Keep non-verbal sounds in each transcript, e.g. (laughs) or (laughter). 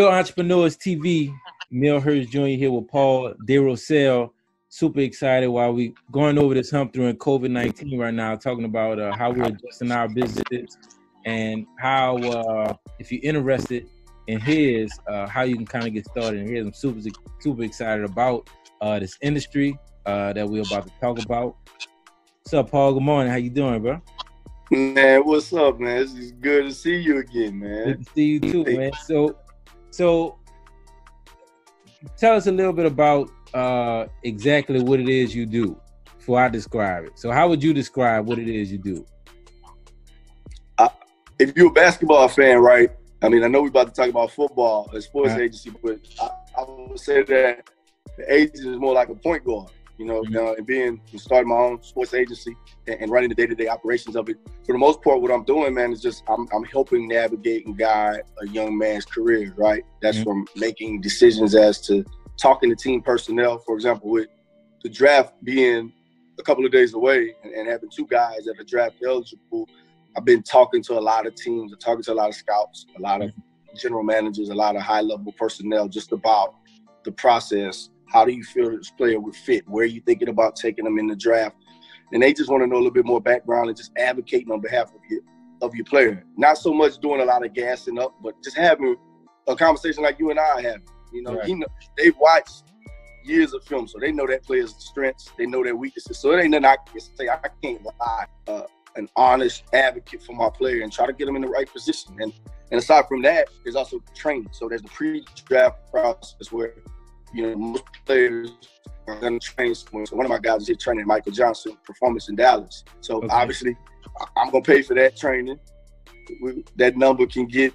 Real Entrepreneurs TV, Mel Hurst Jr. here with Paul Derousselle. Super excited while we going over this hump during COVID 19 right now, talking about uh, how we're adjusting our businesses and how, uh, if you're interested in his, uh, how you can kind of get started. And here's I'm super, super excited about uh, this industry uh, that we're about to talk about. What's up, Paul? Good morning. How you doing, bro? Man, what's up, man? It's good to see you again, man. Good to see you too, man. So so tell us a little bit about uh, exactly what it is you do before I describe it. So how would you describe what it is you do? Uh, if you're a basketball fan, right? I mean, I know we're about to talk about football, a sports uh-huh. agency, but I, I, would say that the agent is more like a point guard you know, mm-hmm. uh, and being starting my own sports agency and, and running the day-to-day operations of it. For the most part, what I'm doing, man, is just I'm, I'm helping navigate and guide a young man's career. Right, that's mm-hmm. from making decisions as to talking to team personnel. For example, with the draft being a couple of days away and, and having two guys that are draft eligible, I've been talking to a lot of teams, talking to a lot of scouts, a lot of mm-hmm. general managers, a lot of high-level personnel, just about the process how do you feel this player would fit? Where are you thinking about taking them in the draft? And they just want to know a little bit more background and just advocating on behalf of your of your player. Not so much doing a lot of gassing up, but just having a conversation like you and I have. You know, right. know, they've watched years of film, so they know that player's strengths, they know their weaknesses. So it ain't nothing I can say. I can't lie. Uh, an honest advocate for my player and try to get them in the right position. And and aside from that, there's also training. So there's the pre-draft process where you know, most players are going to train somewhere. So one of my guys is here training Michael Johnson Performance in Dallas. So okay. obviously, I'm going to pay for that training. that number can get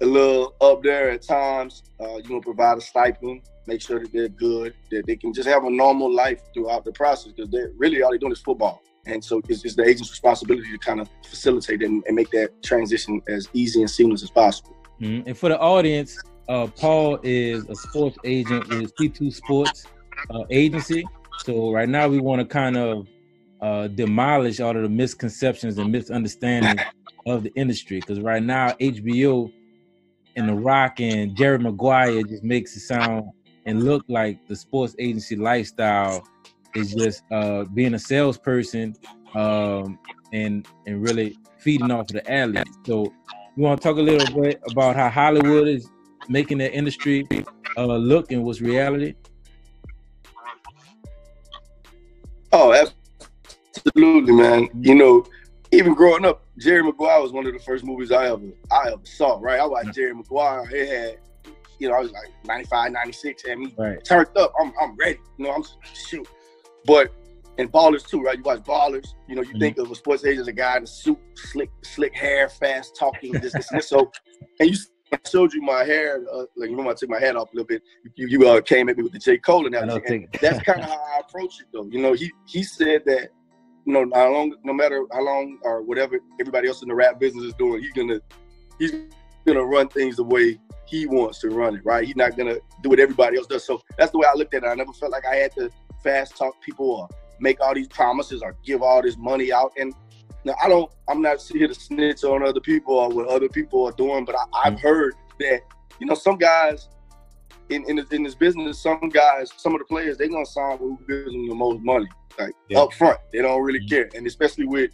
a little up there at times. Uh, you know, provide a stipend, make sure that they're good, that they can just have a normal life throughout the process because they're really all they're doing is football. And so it's, it's the agent's responsibility to kind of facilitate and, and, make that transition as easy and seamless as possible. Mm-hmm. And for the audience, uh, Paul is a sports agent with C2 Sports uh, Agency. So right now we want to kind of uh, demolish all of the misconceptions and misunderstandings of the industry because right now HBO and The Rock and Jerry Maguire just makes it sound and look like the sports agency lifestyle is just uh, being a salesperson um, and and really feeding off of the alley. So we want to talk a little bit about how Hollywood is making that industry uh, look and what's reality? Oh, absolutely, man. You know, even growing up, Jerry Maguire was one of the first movies I ever I ever saw. Right, I watched Jerry Maguire. It had, you know, I was like 95, 96, and me right. turned up. I'm I'm ready. You know, I'm shoot. But and ballers too, right? You watch ballers. You know, you mm-hmm. think of a sports agent as a guy in a suit, slick, slick hair, fast talking, this, this, this. So, and you I showed you my hair, uh, like remember I took my hat off a little bit. You, you uh, came at me with the J Cole and everything. That's kind of how I approach it, though. You know, he he said that, you know, how long, no matter how long or whatever everybody else in the rap business is doing, he's gonna he's gonna run things the way he wants to run it, right? He's not gonna do what everybody else does. So that's the way I looked at it. I never felt like I had to fast talk people or make all these promises or give all this money out. And now I don't. I'm not here to snitch on other people or what other people are doing, but I, have mm-hmm. heard that you know some guys in in, in this business, some guys, some of the players, they gonna sign who gives them the most money, like yeah. up front. They don't really mm-hmm. care, and especially with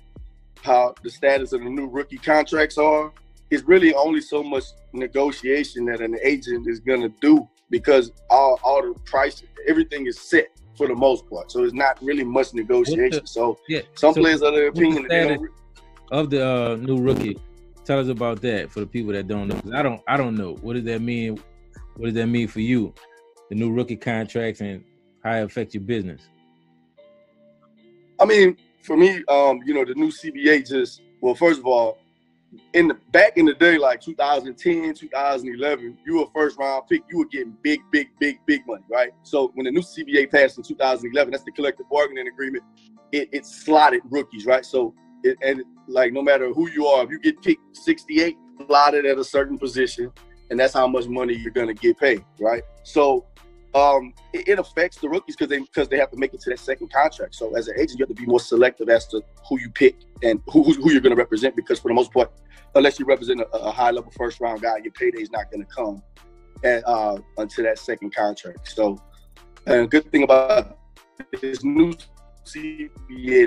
how the status of the new rookie contracts are, it's really only so much negotiation that an agent is gonna do because all all the price, everything is set for the most part. So it's not really much negotiation. The, so yeah. some so players are their opinion the of the uh, new rookie. Tell us about that for the people that don't know. I don't. I don't know. What does that mean? What does that mean for you? The new rookie contracts and how it affects your business. I mean, for me, um, you know, the new CBA just well, first of all, in the back in the day, like 2010, 2011, you were first round pick, you were getting big, big, big, big money, right? So when the new CBA passed in 2011, that's the collective bargaining agreement. It, it slotted rookies, right? So it, and like no matter who you are, if you get picked 68, slotted at a certain position, and that's how much money you're gonna get paid, right? So um, it, it, affects the rookies because they because they have to make it to that second contract. So as an agent, you have to be more selective as to who you pick and who who you're going to represent. Because for the most part, unless you represent a, a high level first round guy, your payday is not going to come at, uh, until that second contract. So, and good thing about this new CBA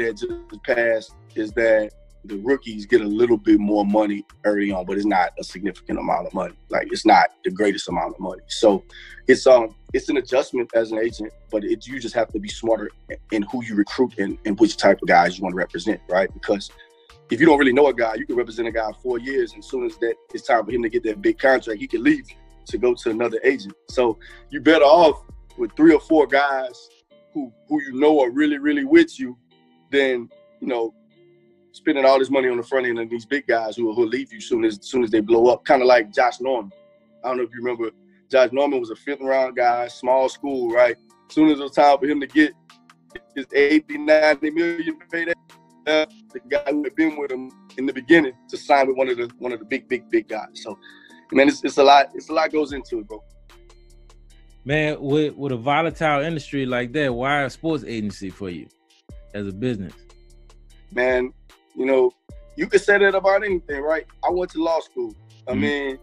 that just passed is that the rookies get a little bit more money early on, but it's not a significant amount of money. Like it's not the greatest amount of money. So it's um it's an adjustment as an agent, but it, you just have to be smarter in who you recruit and, and which type of guys you want to represent, right? Because if you don't really know a guy, you can represent a guy four years, and as soon as that it's time for him to get that big contract, he can leave to go to another agent. So you better off with three or four guys who who you know are really really with you, than you know spending all this money on the front end and these big guys who will leave you soon as soon as they blow up. Kind of like Josh Norman. I don't know if you remember. Josh Norman was a fifth round guy, small school, right? As soon as it was time for him to get his 80, 90 million payday, uh, the guy who had been with him in the beginning to sign with one of the one of the big, big, big guys. So, man, it's, it's a lot. It's a lot goes into it, bro. Man, with with a volatile industry like that, why a sports agency for you as a business? Man, you know, you could say that about anything, right? I went to law school. I mm-hmm. mean,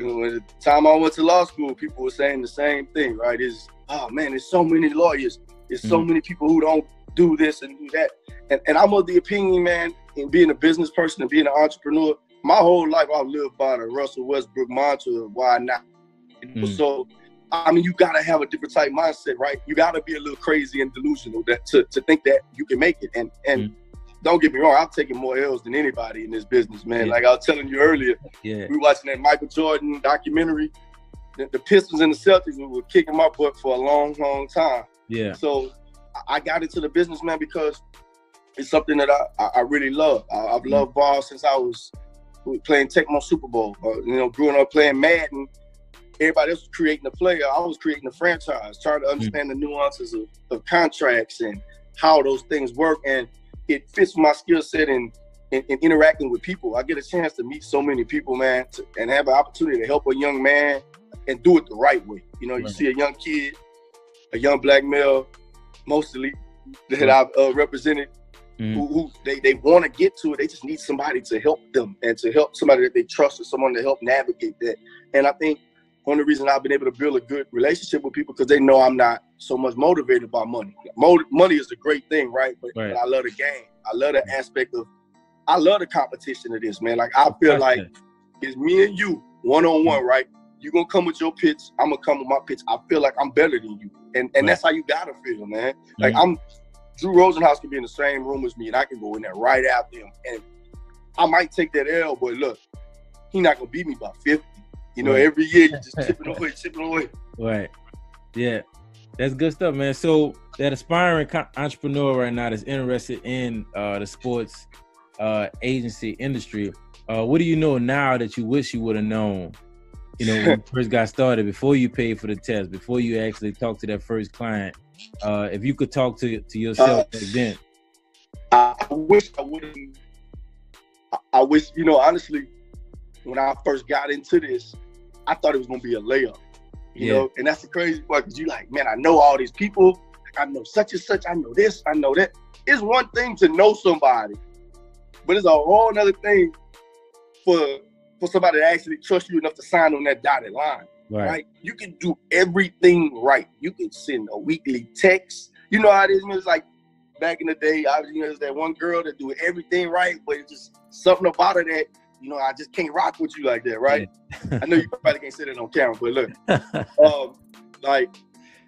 you know, at the time I went to law school, people were saying the same thing, right? Is oh man, there's so many lawyers, there's mm-hmm. so many people who don't do this and do that. And, and I'm of the opinion, man, in being a business person and being an entrepreneur, my whole life I've lived by the Russell Westbrook mantra of why not. Mm-hmm. So I mean, you gotta have a different type mindset, right? You gotta be a little crazy and delusional that to, to think that you can make it. And and mm-hmm don't get me wrong, I'm taking more L's than anybody in this business, man. Yeah. Like I was telling you earlier, yeah. we watching that Michael Jordan documentary. The, the, Pistons and the Celtics we were kicking my butt for a long, long time. Yeah. So I got into the business, man, because it's something that I, I, I really love. I, have mm loved ball since I was playing Tecmo Super Bowl. Uh, you know, growing up playing Madden, everybody else was creating a player. I was creating a franchise, trying to mm. understand mm the nuances of, of contracts and how those things work. And it fits my skill set in, in, in, interacting with people. I get a chance to meet so many people, man, to, and have an opportunity to help a young man and do it the right way. You know, right. you see a young kid, a young black male, mostly that right. I've uh, represented, mm. who, who, they, they want to get to it. They just need somebody to help them and to help somebody that they trust or someone to help navigate that. And I think one of the reasons I've been able to build a good relationship with people because they know I'm not so much motivated by money. money is a great thing, right? But, right. but, I love the game. I love the aspect of, I love the competition of this, man. Like I feel like it's me and you one on one, right? You gonna come with your pitch, I'm gonna come with my pitch. I feel like I'm better than you, and and right. that's how you gotta feel, man. Like mm-hmm. I'm, Drew Rosenhaus can be in the same room as me, and I can go in there right after him, and I might take that L, but look, he not gonna beat me by 50. You know, right. every year you're just chipping away, chipping away. (laughs) Right. Yeah. That's good stuff, man. So that aspiring entrepreneur right now that's interested in uh, the sports uh, agency industry, uh, what do you know now that you wish you would have known? You know, when you (laughs) first got started, before you paid for the test, before you actually talked to that first client. Uh, if you could talk to to yourself uh, then. I wish I would have. I wish, you know, honestly, when I first got into this, I thought it was gonna be a layup. You yeah. know, and that's the crazy part because you like, man, I know all these people. I know such and such. I know this. I know that. It's one thing to know somebody, but it's a whole other thing for for somebody to actually trust you enough to sign on that dotted line. Right. right? You can do everything right. You can send a weekly text. You know how it is. It's like back in the day, I was, you know, there's that one girl that do everything right, but it's just something about her that you know, I just can't rock with you like that, right? Yeah. I know you probably can't say that on camera, but look, (laughs) um, like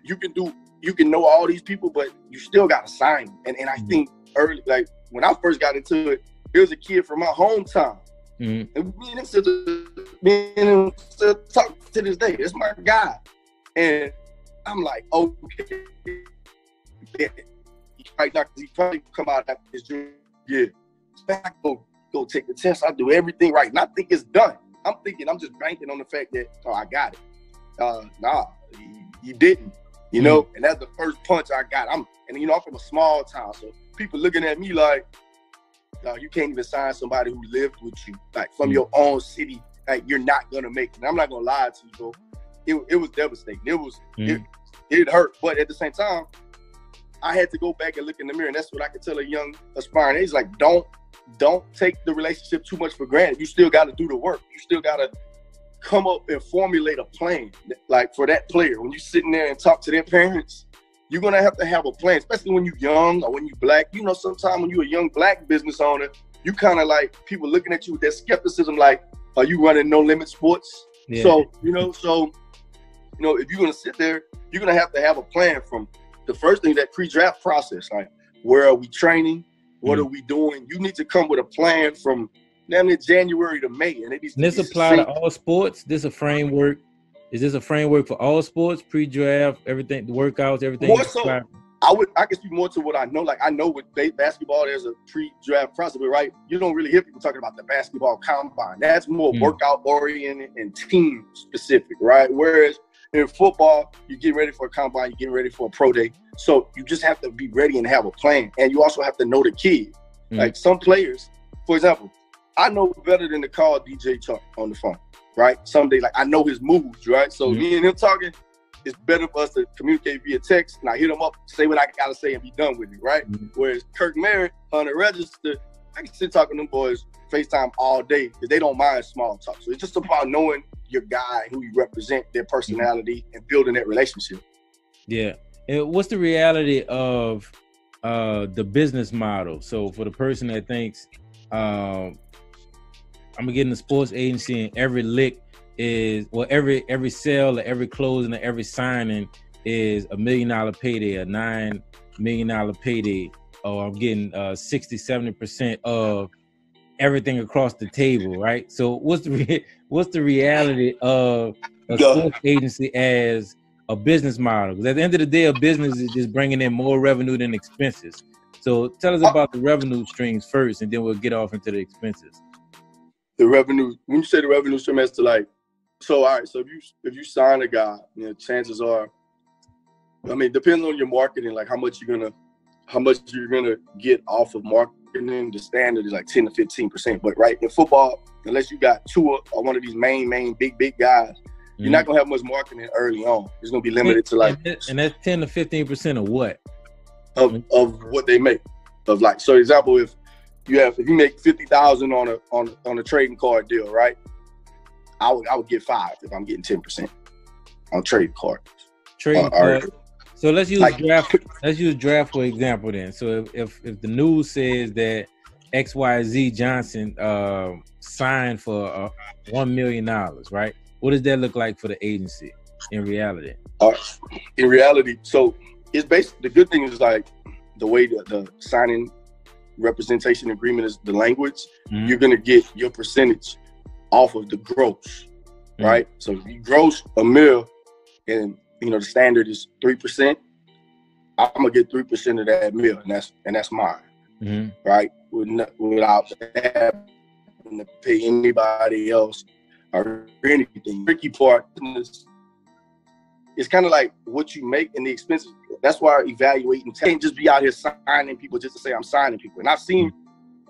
you can do, you can know all these people, but you still got to sign. And and I mm-hmm. think early, like when I first got into it, it was a kid from my hometown. Mm-hmm. And me and him still, me and him still talk to this day. It's my guy, and I'm like, okay, right now he probably come out after his junior year. Back go go take the test. I do everything right. And I think it's done. I'm thinking I'm just banking on the fact that, oh, I got it. Uh, nah, you, didn't. You know, mm-hmm. and that's the first punch I got. I'm and you know, I'm from a small town, so people looking at me like, uh, you can't even sign somebody who lived with you, like from mm-hmm. your own city. Like you're not gonna make it. And I'm not gonna lie to you, bro. It, it was devastating. It was mm-hmm. it, it hurt, but at the same time, I had to go back and look in the mirror, and that's what I could tell a young aspiring He's Like, don't don't take the relationship too much for granted. You still got to do the work. You still got to come up and formulate a plan, like for that player. When you're sitting there and talk to their parents, you're gonna have to have a plan, especially when you're young or when you're black. You know, sometimes when you're a young black business owner, you kind of like people looking at you with that skepticism, like, are you running no limit sports? Yeah. So, you know, so you know, if you're gonna sit there, you're gonna have to have a plan from the first thing that pre-draft process, like where are we training? What mm-hmm. are we doing? You need to come with a plan from damn January to May. And it needs this apply to all sports. This a framework. Is this a framework for all sports, pre-draft, everything, the workouts, everything? More so, I would I can speak more to what I know. Like I know with basketball, there's a pre-draft process, but right, you don't really hear people talking about the basketball combine. That's more mm. workout oriented and team specific, right? Whereas in football, you get ready for a combine, you get ready for a pro day. So you just have to be ready and have a plan. And you also have to know the kid. Mm. Like some players, for example, I know better than to call DJ Chark on the phone, right? Someday, like I know his moves, right? So mm. me and him talking, it's better for us to communicate via text and I hit him up, say what I gotta say and be done with it, right? Mm. Whereas Kirk Merritt on the register, I can sit talking to them boys FaceTime all day because they don't mind small talk. So it's just about knowing your guy, who you represent, their personality, and building that relationship. Yeah. What's the reality of uh the business model? So for the person that thinks um I'm gonna get in the sports agency and every lick is well every every sale or every closing or every signing is a million dollar payday, a nine million dollar payday, or I'm getting uh 60, 70 percent of everything across the table, right? So what's the re- (laughs) what's the reality of a sports agency as a business model? Because at the end of the day, a business is just bringing in more revenue than expenses. So tell us uh, about the revenue streams first, and then we'll get off into the expenses. The revenue. When you say the revenue stream, as to like, so all right. So if you if you sign a guy, you know, chances are, I mean, depends on your marketing, like how much you're gonna, how much you're gonna get off of marketing. the standard is like 10 to 15 percent. But right in football, unless you got two or one of these main, main big, big guys, mm-hmm. you're not gonna have much marketing early on. It's gonna be limited to like and that's 10 to 15 percent of what? Of of what they make. Of like so example, if you have if you make fifty thousand on a on on a trading card deal, right? I would I would get five if I'm getting ten percent on trade cards. Trade uh, card. So let's use like, (laughs) draft. Let's use draft for example. Then, so if if, if the news says that X Y Z Johnson uh, signed for uh, one million dollars, right? What does that look like for the agency in reality? Uh, in reality, so it's basically the good thing is like the way the, the signing representation agreement is the language. Mm-hmm. You're gonna get your percentage off of the gross, mm-hmm. right? So if you gross a mill and you know the standard is three percent. I'm gonna get three percent of that mill, and that's and that's mine, mm-hmm. right? without having to pay anybody else or anything. Tricky part is it's kind of like what you make and the expenses. That's why evaluating can't just be out here signing people just to say I'm signing people. And I've seen,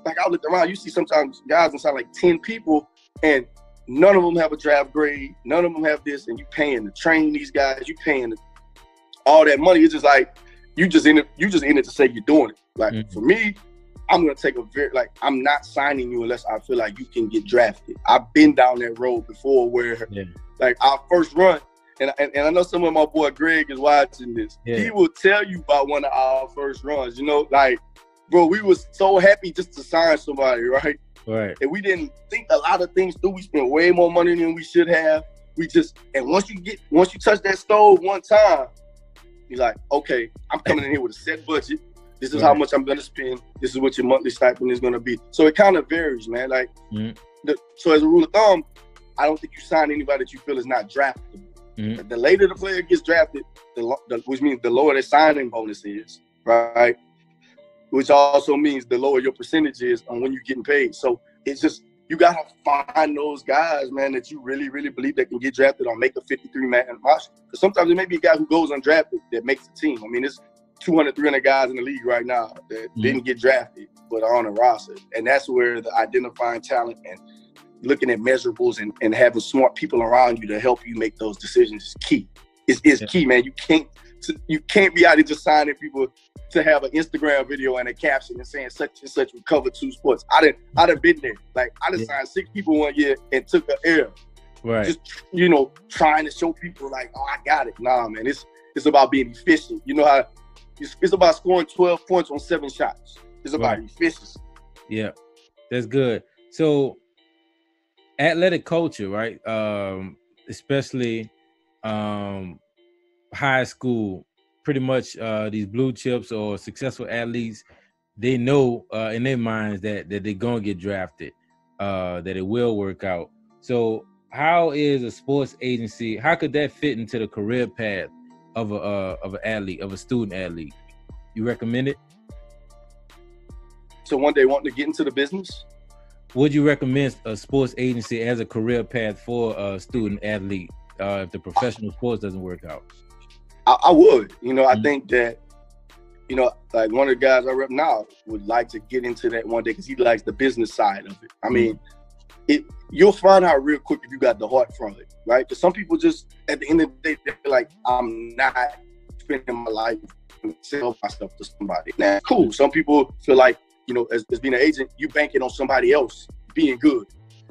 like I looked around, you see sometimes guys sign like ten people, and None of them have a draft grade. None of them have this, and you paying to train these guys. You paying all that money. It's just like you just in it. You just in it to say you're doing it. Like mm-hmm. for me, I'm gonna take a very like I'm not signing you unless I feel like you can get drafted. I've been down that road before where yeah. like our first run, and, and, and I know some of my boy Greg is watching this. Yeah. He will tell you about one of our first runs. You know, like bro, we was so happy just to sign somebody, (laughs) right? Right. And we didn't think a lot of things through. We spent way more money than we should have. We just and once you get once you touch that stove one time, you're like, okay, I'm coming in here with a set budget. This is right. how much I'm gonna spend. This is what your monthly stipend is gonna be. So it kind of varies, man. Like, mm-hmm. the, so as a rule of thumb, I don't think you sign anybody that you feel is not drafted. Mm-hmm. The later the player gets drafted, the, the, which means the lower the signing bonus is, right? which also means the lower your percentage is on when you're getting paid. So it's just you gotta find those guys, man, that you really, really believe that can get drafted or make a 53 man roster. Because sometimes there may be a guy who goes undrafted that makes the team. I mean, it's 200, 300 guys in the league right now that mm-hmm. didn't get drafted but are on a roster, and that's where the identifying talent and looking at measurables and, and having smart people around you to help you make those decisions is key. It's, it's yeah. key, man. You can't you can't be out here just signing people to have an Instagram video and a caption and saying such and such recovered two sports. I didn't I done been there. Like I just yeah. signed six people one year and took an L. Right. Just you know, trying to show people like, oh, I got it. Nah, man, it's it's about being efficient. You know how it's, it's about scoring 12 points on seven shots. It's about right. efficiency. Yeah, that's good. So athletic culture, right? Um, especially um high school, pretty much uh these blue chips or successful athletes, they know uh in their minds that that they're gonna get drafted, uh that it will work out. So how is a sports agency, how could that fit into the career path of a uh, of an athlete, of a student athlete? You recommend it? So one day wanting to get into the business? Would you recommend a sports agency as a career path for a student athlete uh, if the professional sports doesn't work out? I, I would. You know, I mm-hmm. think that, you know, like one of the guys I rep now would like to get into that one day because he likes the business side of it. I mm-hmm. It you'll find out real quick if you got the heart from it, right? Because some people just at the end of the day they're like, I'm not spending my life sell myself to somebody. Now, cool. Some people feel like you know, as, as being an agent, you banking on somebody else being good.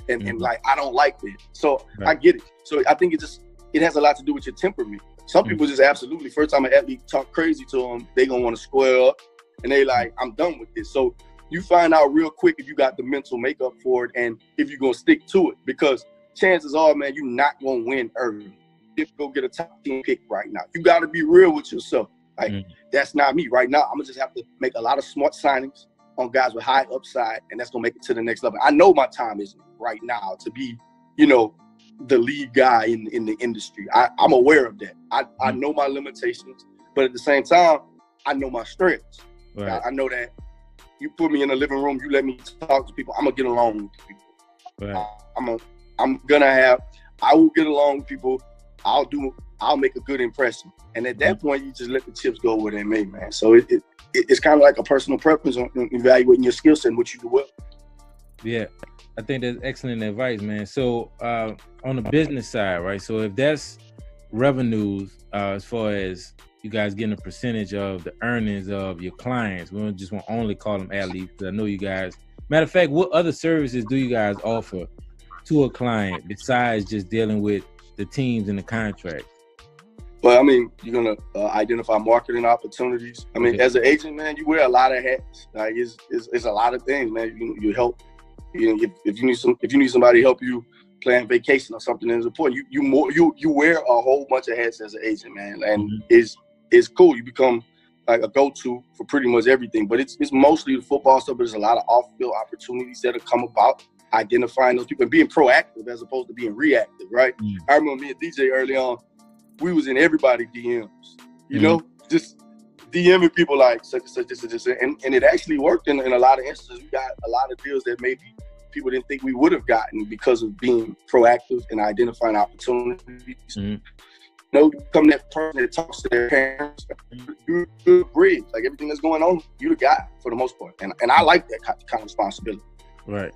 And, mm-hmm. and like, I don't like that. So right. I get it. So I think it just, it has a lot to do with your temperament. Some mm-hmm. people just absolutely, first time an athlete talk crazy to them, they gonna want to square up and they like, I'm done with this. So you find out real quick if you got the mental makeup for it and if you're gonna stick to it because chances are, man, you're not gonna win early. If you go get a top team pick right now, you got to be real with yourself. Like mm-hmm. that's not me right now. I'm gonna just have to make a lot of smart signings on guys with high upside, and that's gonna make it to the next level. I know my time is right now to be, you know, the lead guy in in the industry. I, am aware of that. I, I know my limitations, but at the same time, I know my strengths. Right. I, I, know that you put me in a living room, you let me talk to people, I'm gonna get along with people. Right. I'm a, I'm gonna have, I will get along with people. I'll do, I'll make a good impression, and at that point, you just let the chips go where they may, man. So it, it it's kind of like a personal preference on evaluating your skill set and what you do well. Yeah, I think that's excellent advice, man. So uh, on the business side, right? So if that's revenues uh, as far as you guys getting a percentage of the earnings of your clients, we don't just want only call them athletes. Because I know you guys. Matter of fact, what other services do you guys offer to a client besides just dealing with the teams and the contracts? But I mean, you're gonna uh, identify marketing opportunities. I mean, okay. as an agent, man, you wear a lot of hats. Like it's, it's, it's a lot of things, man. You, you help. You know, if, if, you need some, if you need somebody to help you plan vacation or something that's important, you you more you you wear a whole bunch of hats as an agent, man, and mm-hmm. it's it's cool. You become like a go-to for pretty much everything. But it's it's mostly the football stuff. But there's a lot of off-field opportunities that have come about. Identifying those people and being proactive as opposed to being reactive, right? Mm-hmm. I remember me and DJ early on we was in everybody DMs, you mm-hmm. know, just DMing people like such and such, and such, and, and it actually worked in, in a lot of instances. We got a lot of deals that maybe people didn't think we would have gotten because of being proactive and identifying opportunities. Mm-hmm. Know, become that person that talks to their parents, you the bridge. Like everything that's going on, you the guy for the most part. And and I like that kind of responsibility. Right.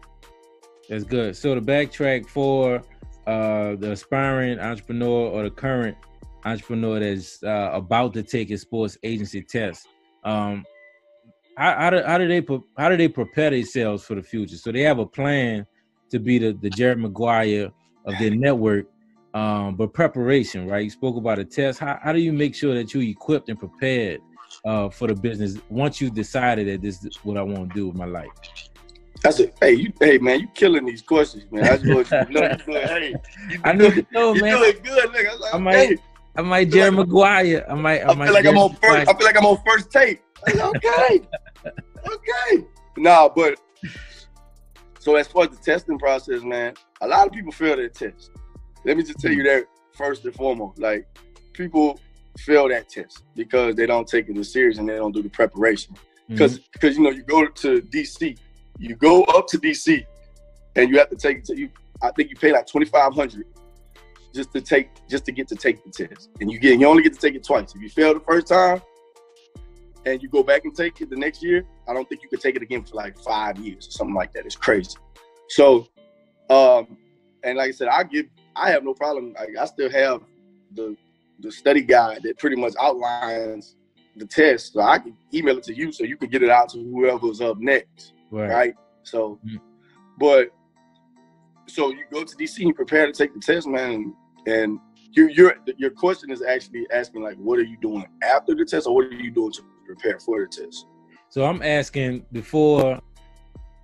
That's good. So to backtrack for uh, the aspiring entrepreneur or the current entrepreneur that's uh, about to take his sports agency test, um, how, how, do, how do they how do they prepare themselves for the future? So they have a plan to be the, the Jerry Maguire of their network, um, but preparation, right? You spoke about a test. How, how do you make sure that you're equipped and prepared uh, for the business once you decided that this is what I want to do with my life? I said, "Hey, you, hey man, you killing these questions, man. I just want you to know, you hey, you, (laughs) I know, you know, man. doing good, nigga. I, like, I might, hey. I might Jerry like, Maguire. I might, I, I might feel like I'm on first. I feel like I'm on first tape. Like, okay, (laughs) okay. Nah, but so as far as the testing process, man, a lot of people fail that test. Let me just tell you that first and foremost. Like people fail that test because they don't take it as serious and they don't do the preparation. Because mm-hmm. because you know you go to DC you go up to DC and you have to take you I think you pay like twenty five hundred just to take just to get to take the test. And you get you only get to take it twice. If you fail the first time and you go back and take it the next year, I don't think you could take it again for like five years or something like that. It's crazy. So um and like I said, I give I have no problem. I, I still have the the study guide that pretty much outlines the test. So I can email it to you so you can get it out to whoever's up next right? right? So, mm-hmm. but so you go to DC and prepare to take the test, man, and your your your question is actually asking like, what are you doing after the test, or what are you doing to prepare for the test? So I'm asking before,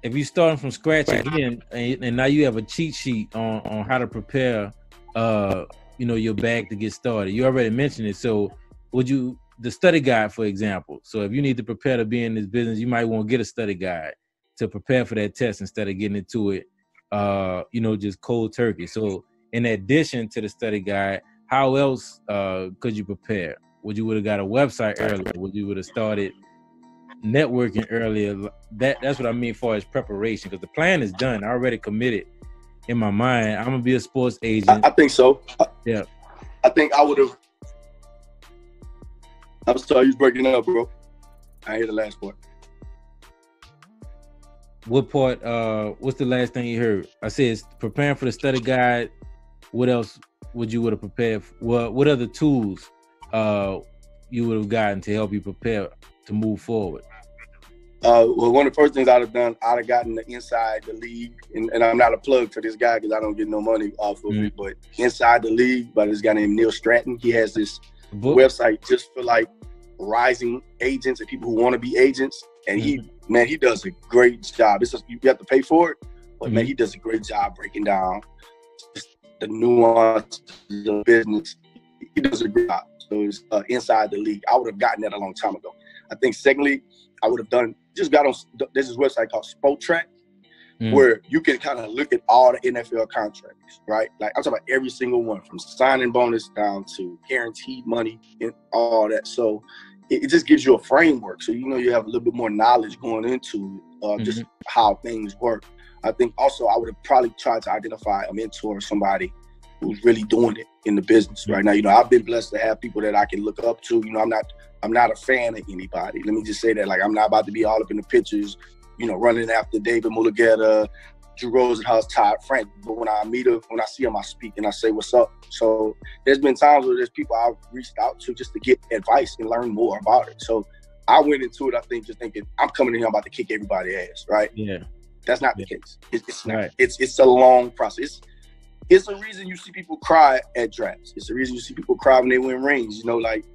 if you starting from scratch again, and, and now you have a cheat sheet on on how to prepare, uh, you know, your bag to get started. You already mentioned it. So would you the study guide, for example? So if you need to prepare to be in this business, you might want to get a study guide to prepare for that test instead of getting into it, uh, you know, just cold turkey. So in addition to the study guide, how else uh, could you prepare? Would you would have got a website earlier? Would you would have started networking earlier? That that's what I mean for as preparation because the plan is done. I already committed in my mind. I'm gonna be a sports agent. I, I think so. Yeah. I think I would have. I'm sorry, you breaking up, bro. I hear the last part. What part? Uh, what's the last thing you heard? I said preparing for the study guide. What else would you would have prepared? For? What What other tools uh you would have gotten to help you prepare to move forward? Uh, well, one of the first things I'd have done, I'd have gotten the inside the league, and, and I'm not a plug for this guy because I don't get no money off of mm-hmm. it. But inside the league, by this guy named Neil Stratton, he has this Book. website just for like rising agents and people who want to be agents. And he, mm-hmm. man, he does a great job. It's just, you have to pay for it, but mm-hmm. man, he does a great job breaking down the nuance of business. He does a great job. So it's uh, inside the league. I would have gotten that a long time ago. I think secondly, I would have done just got on this is website called Spotrac, mm. where you can kind of look at all the NFL contracts, right? Like I'm talking about every single one, from signing bonus down to guaranteed money and all that. So it, it, just gives you a framework, so you know you have a little bit more knowledge going into uh, mm-hmm. just how things work. I think also I would have probably tried to identify a mentor or somebody who's really doing it in the business right now. You know, I've been blessed to have people that I can look up to. You know, I'm not I'm not a fan of anybody. Let me just say that. Like I'm not about to be all up in the pictures, you know, running after David Mulugheta, Drew Rosenhaus, Todd France. But when I meet him, when I see him, I speak and I say, "What's up?" So there's been times where there's people I've reached out to just to get advice and learn more about it. So I went into it, I think, just thinking I'm coming in here, I'm about to kick everybody ass, right? Yeah. That's not the case. It's, it's not. Right. It's it's a long process. It's, it's a reason you see people cry at drafts. It's the reason you see people cry when they win rings. You know, like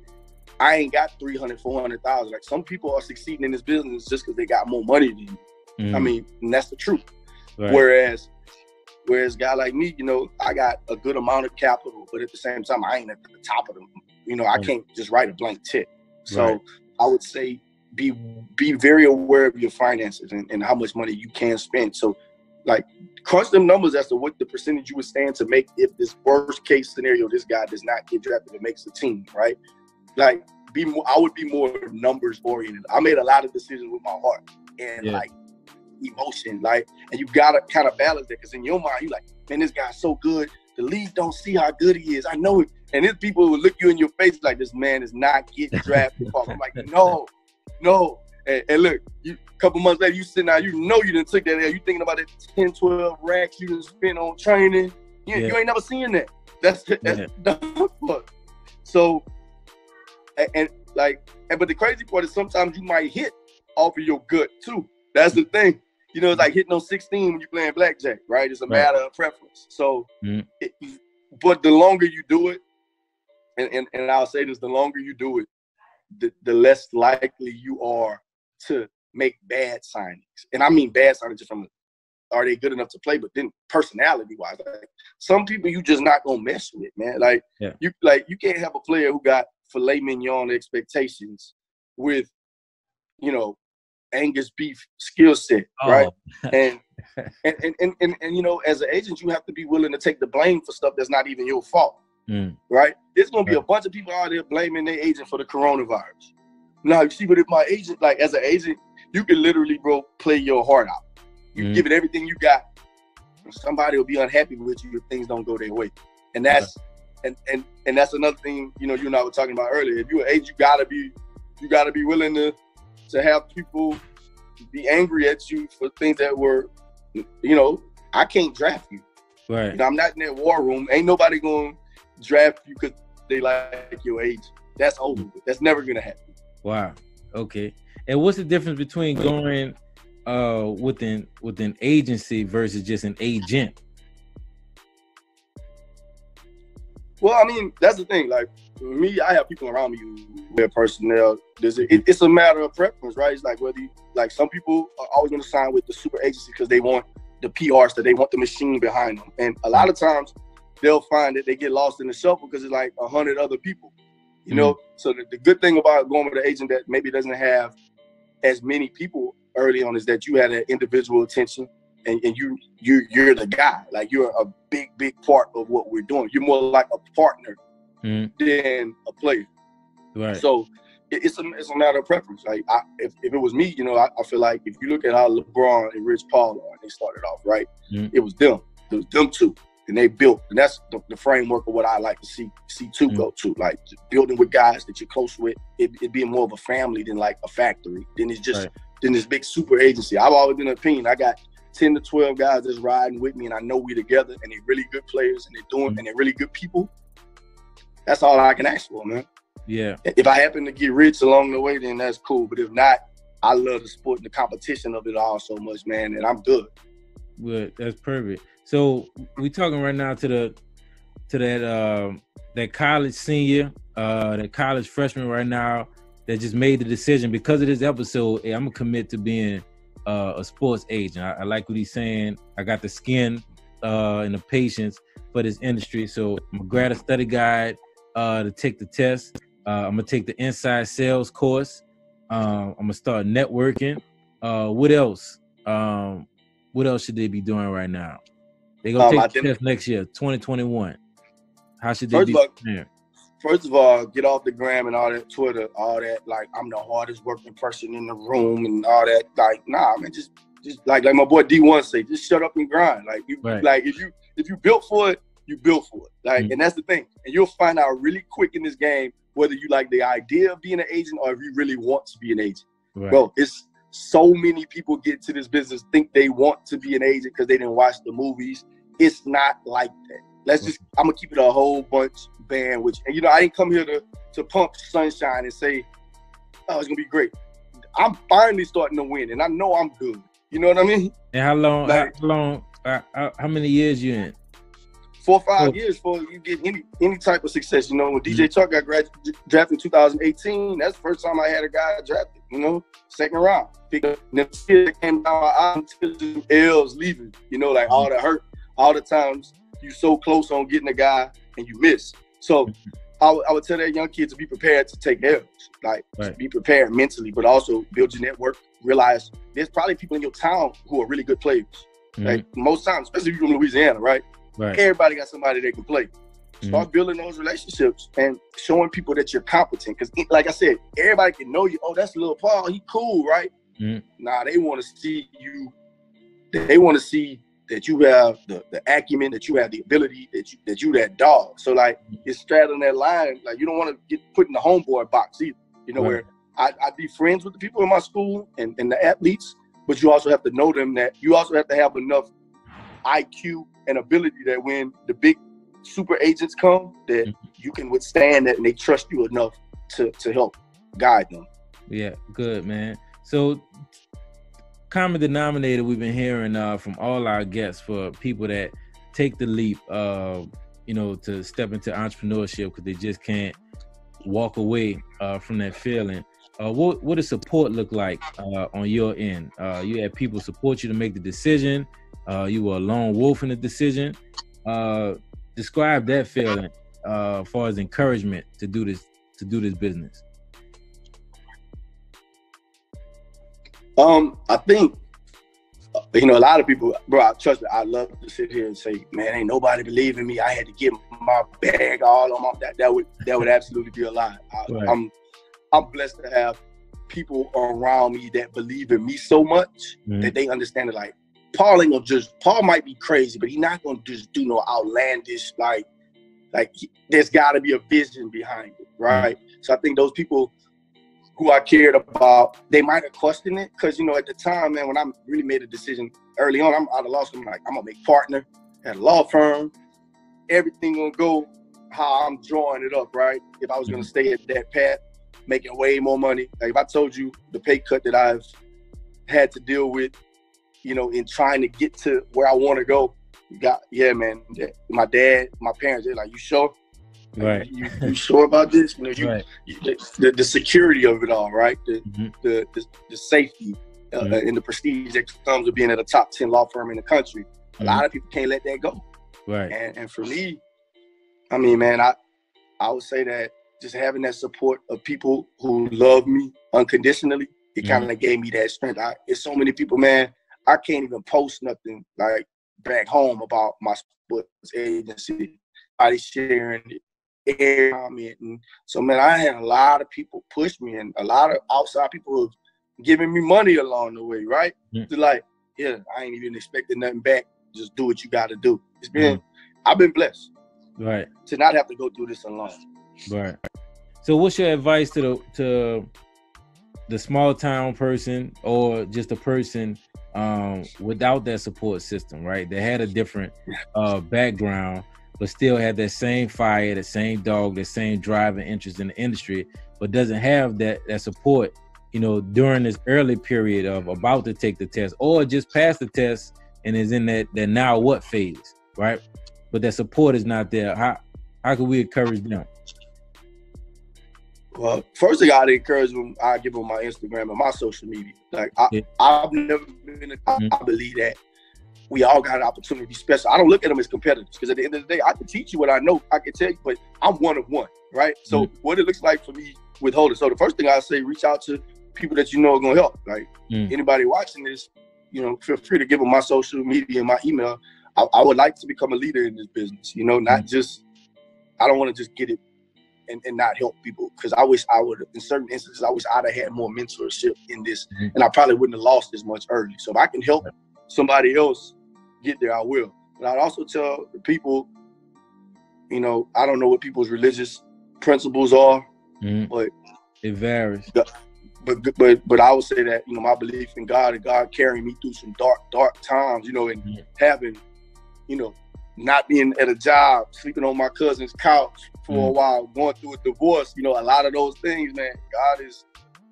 I ain't got 300, 400,000. Like some people are succeeding in this business just because they got more money than you. Mm. I mean, and that's the truth. Right. Whereas, whereas guy like me, you know, I got a good amount of capital, but at the same time, I ain't at the top of them. You know, I can't just write a blank check. So right. I would say be be very aware of your finances and, and how much money you can spend. So like crunch them numbers as to what the percentage you would stand to make if this worst case scenario this guy does not get drafted and makes the team, right? Like be more I would be more numbers oriented. I made a lot of decisions with my heart and yeah. like emotion, like and you gotta kind of balance that because in your mind you're like, man, this guy's so good. The league don't see how good he is. I know it. And there's people who look you in your face like this man is not getting drafted. I'm like, no, no. And, and, look, you couple months later, you sitting out, you know you didn't take that L. You thinking about that 10, 12 racks you didn't spend on training. You, yeah. you ain't never seen that. That's that's yeah. (laughs) So and, and, like and but the crazy part is sometimes you might hit off of your gut too. That's the thing. You know, it's like hitting on 16 when you're playing blackjack, right? It's a right. matter of preference. So mm it, but the longer you do it, and, and, and I'll say this, the longer you do it, the, the less likely you are to make bad signings. And I mean bad signings just from are they good enough to play, but then personality wise, like some people you just not gonna mess with, man. Like yeah. you like you can't have a player who got filet mignon expectations with, you know, Angus beef skill set, oh. right? and, (laughs) and, and, and, and, and, you know, as an agent, you have to be willing to take the blame for stuff that's not even your fault. Mm. Right? There's gonna be right. a bunch of people out there blaming their agent for the coronavirus. Now you see, but if my agent, like as an agent, you can literally, bro, play your heart out. You mm. give it everything you got. Somebody will be unhappy with you if things don't go their way. And that's and and and that's another thing, you know, you and I were talking about earlier. If you're an agent, you gotta be you gotta be willing to to have people be angry at you for things that were, you know, I can't draft you. Right. You know, I'm not in that war room. Ain't nobody going to draft you because they like your age. That's over. That's never gonna happen. Wow. Okay. And what's the difference between going uh with an with an agency versus just an agent? Well, I mean, that's the thing. Like me, I have people around me who wear personnel. There's a, it, it's a matter of preference, right? It's like whether you, like some people are always going to sign with the super agency because they want the PR stuff, they want the machine behind them, and a lot of times they'll find that they get lost in the shuffle because it's like a hundred other people, you mm-hmm. know. So the, the good thing about going with an agent that maybe doesn't have as many people early on is that you had an individual attention and, and you you you're the guy. Like you're a big, big part of what we're doing. You're more like a partner mm. than a player. Right. So it, it's a it's a matter of preference. Like I, if, if it was me, you know, I, I, feel like if you look at how LeBron and Rich Paul are, they started off right. Mm. It was them. It was them two. And they built, and that's the, the framework of what I like to see see two mm. go to, like building with guys that you're close with. It, it being more of a family than like a factory. Then it's just right. then this big super agency. I've always been an opinion. I got 10 to 12 guys that's riding with me and I know we together and they're really good players and they're doing mm-hmm. and they're really good people. That's all I can ask for, man. Yeah. If I happen to get rich along the way, then that's cool. But if not, I love the sport and the competition of it all so much, man, and I'm good. Good. That's perfect. So we talking right now to the to that uh, that college senior, uh, that college freshman right now that just made the decision because of this episode. Hey, I'm gonna commit to being uh, a sports agent. I, I, like what he's saying. I got the skin uh, and the patience for this industry. So I'm gonna grab a study guide uh, to take the test. Uh, I'm gonna take the inside sales course. Um, I'm gonna start networking. Uh, what else? Um, what else should they be doing right now? They gonna um, take the test next year, 2021. How should they First be preparing? First of all, get off the gram and all that Twitter, all that like I'm the hardest working person in the room and all that. Like, nah, man, just just like like my boy D1 say, just shut up and grind. Like you right. like if you if you built for it, you built for it. Like, mm-hmm. and that's the thing. And you'll find out really quick in this game whether you like the idea of being an agent or if you really want to be an agent. Right. Bro, it's so many people get to this business think they want to be an agent because they didn't watch the movies. It's not like that. Let's just I'm gonna keep it a whole bunch band, which and you know, I didn't come here to to pump sunshine and say, Oh, it's gonna be great. I'm finally starting to win and I know I'm good. You know what I mean? And how long like, how long uh, uh, how many years you in? Four or five oh. years before you get any any type of success. You know, when DJ mm-hmm. Chark got grad, drafted in 2018, that's the first time I had a guy drafted, you know, second round. Pick up the came down until L's leaving, you know, like all the hurt, all the times you so close on getting a guy and you miss. So I, w- I would tell that young kid to be prepared to take L's, like right. be prepared mentally, but also build your network. Realize there's probably people in your town who are really good players. Mm-hmm. Like most times, especially if you're from Louisiana, right? right? Everybody got somebody that can play. Start mm-hmm. building those relationships and showing people that you're competent. Because, like I said, everybody can know you. Oh, that's little Paul. He cool, right? Mm-hmm. Nah, they want to see you. They want to see that you have the, the acumen, that you have the ability, that you that you that dog. So like it's straddling that line. Like you don't want to get put in the homeboy box either. You know, right. where I, I'd be friends with the people in my school and, and the athletes, but you also have to know them that you also have to have enough IQ and ability that when the big super agents come, that mm-hmm. you can withstand that and they trust you enough to to help guide them. Yeah, good man. So common denominator we've been hearing uh, from all our guests for people that take the leap, uh, you know, to step into entrepreneurship because they just can't walk away uh, from that feeling. Uh, what what does support look like uh, on your end? Uh, you had people support you to make the decision. you were a lone wolf in the decision. describe that feeling as far as encouragement to do this to do this business. Um, I think you know a lot of people, bro. I trust me. I love to sit here and say, man, ain't nobody believing me. I had to get my bag all on my that. That would that would absolutely be a lie. I, right. I'm I'm blessed to have people around me that believe in me so much mm-hmm. that they understand it. Like Paul ain't gonna just Paul might be crazy, but he's not gonna just do no outlandish like like he, there's got to be a vision behind it, right? Mm-hmm. So I think those people who I cared about, they might have questioned it because you know at the time, man, when I really made a decision early on, I'm out of law school. I'm like, I'm gonna make partner at a law firm. Everything gonna go how I'm drawing it up, right? If I was gonna mm-hmm. stay at that path, making way more money. Like if I told you the pay cut that I've had to deal with, you know, in trying to get to where I want to go, got yeah, man. My dad, my parents, they're like, "You sure?" Right. You, (laughs) you sure about this? You know, you, Right. you the, the security of it all, right? The Mhm. the, the, the safety uh, Mhm. and the prestige that comes with being at a top ten law firm in the country. A Mhm. lot of people can't let that go. Right. And and for me, I mean, man, I I would say that just having that support of people who love me unconditionally, it Mhm. kind of gave me that strength. I, it's so many people, man. I can't even post nothing like back home about my sports agency. Body sharing it, air commenting. So man, I had a lot of people push me, and a lot of outside people have given me money along the way, right? Yeah. To like, yeah, I ain't even expecting nothing back. Just do what you got to do. It's been, I've been blessed Right. to not have to go through this alone. Right. So, what's your advice to the to the small town person or just a person um, without that support system? Right. They had a different uh, background, but still had that same fire, the same dog, the same drive and interest in the industry, but doesn't have that that support. You know, during this early period of about to take the test, or just pass the test and is in that that now what phase, right? But that support is not there. How how can we encourage them? Well, first thing I'd encourage them, I give them my Instagram and my social media. Like I, Yeah. I've never been. I, Mhm. I believe that we all got an opportunity to be special. I don't look at them as competitors because at the end of the day, I can teach you what I know. I can tell you, but I'm one of one, right? So what it looks like for me with holding. So the first thing I say, reach out to people that you know are gonna help. Like Mm. anybody watching this, you know, feel free to give them my social media and my email. I, I would like to become a leader in this business. You know, not just. I don't want to just get it and, and not help people because I wish I would in certain instances I wish I'd have had more mentorship in this Mhm. and I probably wouldn't have lost as much early. So if I can help somebody else get there, I will. But I'd also tell the people, you know, I don't know what people's religious principles are, Mhm. but It varies. but but but I would say that you know my belief in God and God carrying me through some dark dark times, you know, and Mhm. having, you know, not being at a job, sleeping on my cousin's couch for a Mhm. while, going through a divorce, you know, a lot of those things, man. God is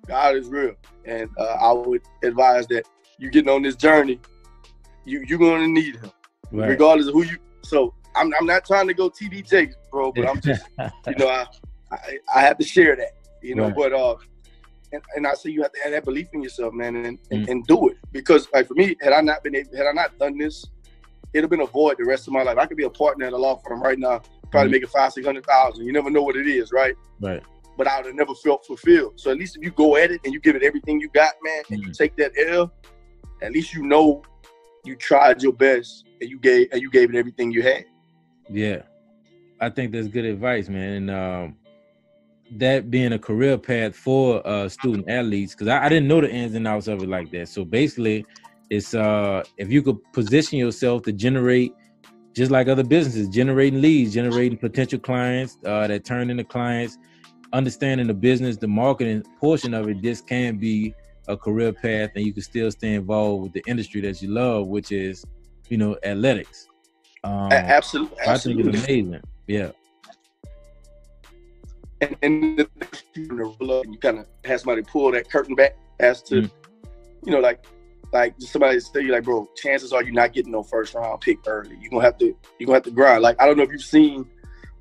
God is real, and uh, I would advise that you getting on this journey, you you're gonna need Him, Right. regardless of who you. So I'm I'm not trying to go TD Jakes, bro, but I'm just (laughs) you know I I, I have to share that, you know, Right. but uh. And, and I say you have to have that belief in yourself, man, and, and, Mm. and do it. Because like for me, had I not been able, had I not done this, it'd have been a void the rest of my life. I could be a partner at a law firm right now, probably Mhm. making five, six hundred thousand. You never know what it is, right? Right. But I would have never felt fulfilled. So at least if you go at it and you give it everything you got, man, and you take that L, at least you know you tried your best and you gave and you gave it everything you had. Yeah. I think that's good advice, man. And um that being a career path for uh student athletes, because I, I didn't know the ins and outs of it like that. So basically it's uh if you could position yourself to generate just like other businesses, generating leads, generating potential clients uh, that turn into clients, understanding the business, the marketing portion of it, this can be a career path and you can still stay involved with the industry that you love, which is, you know, athletics. Um, A- absolutely, I think it's amazing. Yeah. and, and the, you kind of have somebody pull that curtain back as to, Mm. you know, like, like somebody say you like, bro, chances are you're not getting no first round pick early. You're gonna have to, you're gonna have to grind. Like, I don't know if you've seen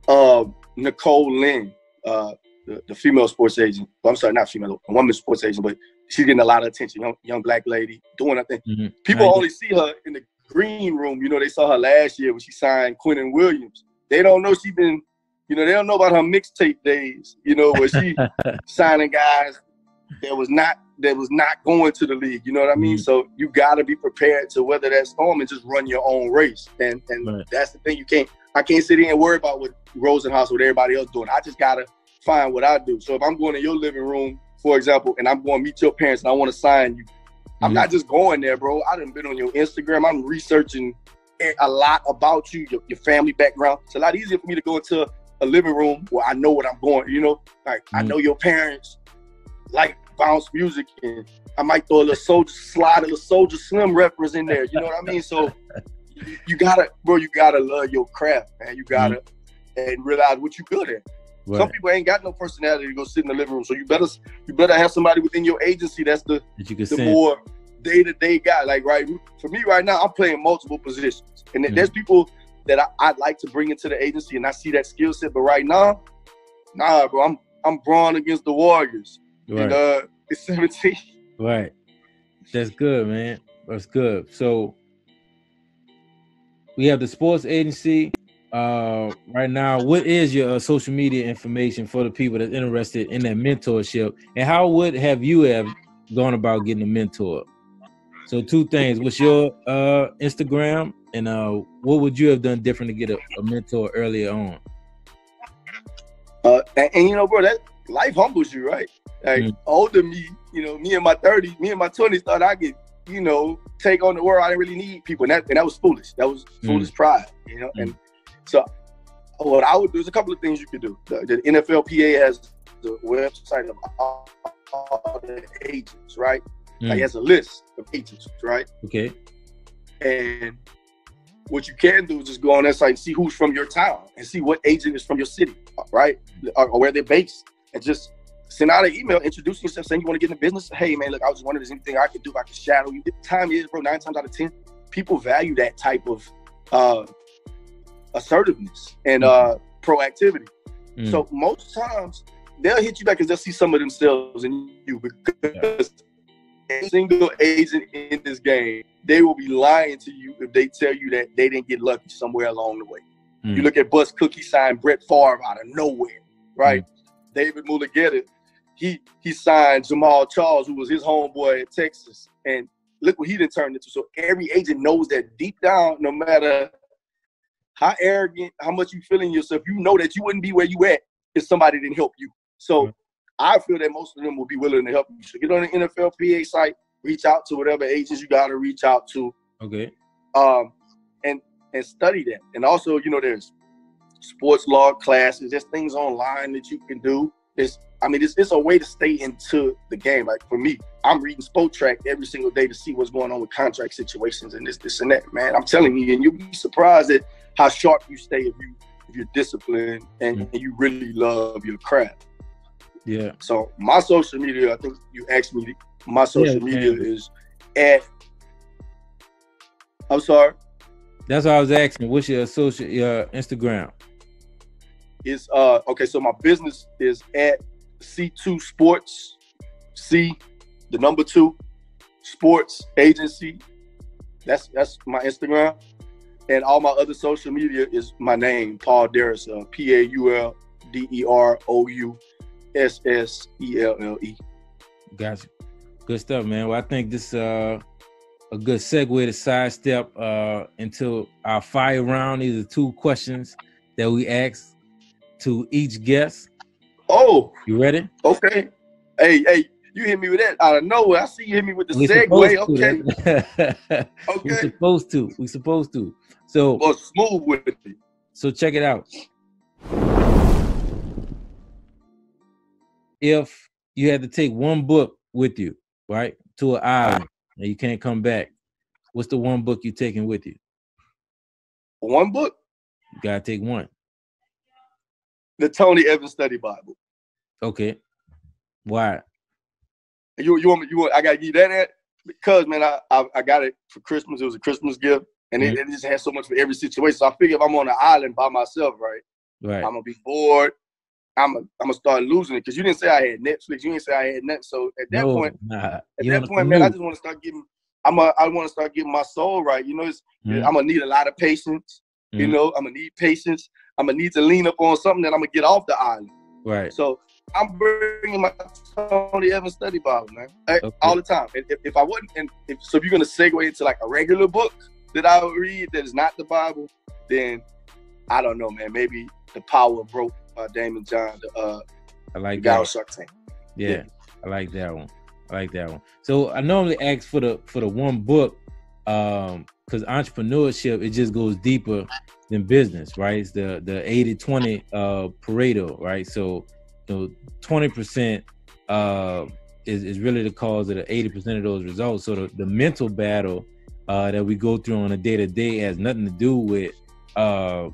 um, Nicole Lynn, uh, the, the female sports agent. Well, I'm sorry, not female, a woman sports agent, but she's getting a lot of attention. Young, young black lady doing her thing. Mhm. People only see her in the green room. You know, they saw her last year when she signed Quinnen Williams. They don't know she been, you know, they don't know about her mixtape days. You know, where she (laughs) signing guys that was not that was not going to the league. You know what I mean? Mhm. So you got to be prepared to weather that storm and just run your own race. And and Right. that's the thing. You can't. I can't sit here and worry about what Rosenhaus, what everybody else doing. I just gotta find what I do. So if I'm going to your living room, for example, and I'm going to meet your parents and I want to sign you, I'm Mhm. not just going there, bro. I done been on your Instagram. I'm researching a- lot about you, your, your family background. It's a lot easier for me to go into a living room where I know what I'm going. You know, like I Mhm. know your parents like bounce music, and I might throw a little soldier slide, a little Soulja Slim reference in there. You know what I mean? So (laughs) you, you gotta, bro. You gotta love your craft, man. You gotta and realize what you're good at. Some people ain't got no personality to go sit in the living room, so you better you better have somebody within your agency that's the That you can the send. more day to day guy. Like right for me right now, I'm playing multiple positions, and Mhm. there's people that I, would like to bring into the agency, and I see that skill set. But right now, nah, bro, I'm I'm brawn against the Warriors. Right. And, uh, it's 17. Right. That's good, man. That's good. So we have the sports agency. Uh, right now, what is your uh, social media information for the people that's interested in that mentorship, and how would have you have gone about getting a mentor? So, two things: what's your uh, Instagram, and uh, what would you have done different to get a, a mentor earlier on? Uh, and, and, you know, bro, that life humbles you, right? Like mm. older me, you know, me in my 30s, me in my 20s thought I could, you know, take on the world. I didn't really need people. And that, and that was foolish. That was mm. foolish pride, you know? Mm. And so what I would do is a couple of things you could do. The, the NFLPA has the website of all, all the agents, right? Like mm. has a list of agents, right? Okay. And what you can do is just go on that site and see who's from your town and see what agent is from your city, right? Or, or where they're based. And just send out an email introducing yourself, saying you want to get in the business. Hey man, look, I was just wondering if there's anything I could do if I could shadow you. The time is, bro, nine times out of ten, people value that type of uh assertiveness and uh proactivity. Mm. So most times they'll hit you back because they'll see some of themselves in you because a single agent in this game, they will be lying to you if they tell you that they didn't get lucky somewhere along the way. Mm. You look at Bus Cookie signed Brett Favre out of nowhere, right? Mm. David Mulugheta, he he signed Jamaal Charles, who was his homeboy at Texas, and look what he didn't turn into. So every agent knows that deep down, no matter how arrogant, how much you feeling yourself, you know that you wouldn't be where you at if somebody didn't help you. So mm. I feel that most of them will be willing to help you. So get on the NFLPA site, reach out to whatever agents you got to reach out to. Okay. Um, and and study that. And also, you know, there's sports law classes. There's things online that you can do. It's I mean, it's, it's a way to stay into the game. Like for me, I'm reading Spotrac every single day to see what's going on with contract situations and this, this, and that. Man, I'm telling you, and you'll be surprised at how sharp you stay if you if you're disciplined and, mm-hmm. and you really love your craft. Yeah. So my social media, I think you asked me. My social yeah, media man. is at. I'm sorry. That's what I was asking. What's your social your Instagram? It's uh okay. So my business is at C2 Sports. C, the number two, Sports Agency. That's that's my Instagram, and all my other social media is my name, Paul Darous, uh, P A U L D E R O U S S E L L E. Gotcha. Good stuff, man. Well, I think this uh a good segue to sidestep uh into our fire round. These are two questions that we ask to each guest. Oh, you ready? Okay. Hey, hey, you hit me with that out of nowhere. I see you hit me with the we segue. Okay. (laughs) okay. We supposed to. We supposed to. So well, smooth with it. So check it out. if you had to take one book with you, right, to an island and you can't come back, what's the one book you taking with you? One book? You gotta take one. The Tony Evans Study Bible. Okay. Why? You you want me, you want I gotta give that at because man, I, I, I got it for Christmas. It was a Christmas gift, and mm-hmm. it, it, just has so much for every situation. So I figure if I'm on an island by myself, right, right, I'm gonna be bored. I'm a, I'm gonna start losing it because you didn't say I had Netflix. You didn't say I had Netflix. So at that no, point, nah. at you that point, man, I just want to start getting. I'm a, I want to start getting my soul right. You know, mm. I'm gonna need a lot of patience. Mm. You know, I'm gonna need patience. I'm gonna need to lean up on something that I'm gonna get off the island. Right. So I'm bringing my Tony Evans study Bible, man, okay. all the time. If, if I wouldn't, and if, so if you're gonna segue into like a regular book that I would read that is not the Bible, then I don't know, man. Maybe the Power of Broke uh, Daymond John, the, uh, I like that. Shark Tank. Yeah, yeah, I like that one. I like that one. So I normally ask for the for the one book, um, because entrepreneurship it just goes deeper than business, right? It's the the 80-20 uh Pareto, right? So know, 20% uh is, is really the cause of the 80% of those results. So the, the mental battle uh that we go through on a day to day has nothing to do with uh